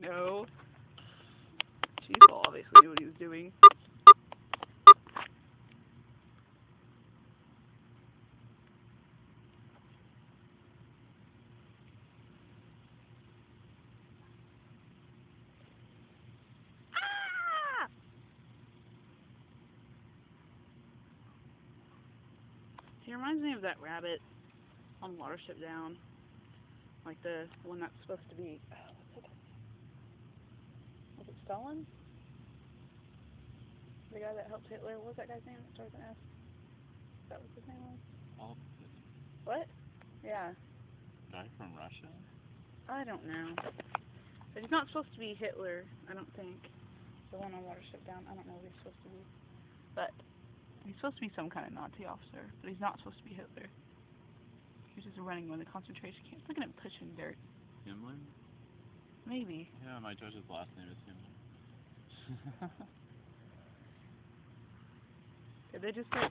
No. Cheeseball obviously knew what he was doing. Ah! He reminds me of that rabbit on Watership Down. Like the one that's supposed to be. Oh, Stalin? The guy that helped Hitler? What was that guy's name that starts with an S? That what his name was? What? Yeah. guy from Russia? I don't know. But he's not supposed to be Hitler, I don't think. The one on Watership Down, I don't know what he's supposed to be. But he's supposed to be some kind of Nazi officer, but he's not supposed to be Hitler. He was just running one of the concentration camps. Look at him pushing dirt. Himmler? Maybe. Yeah, my judge's last name is Himmler. Did they just say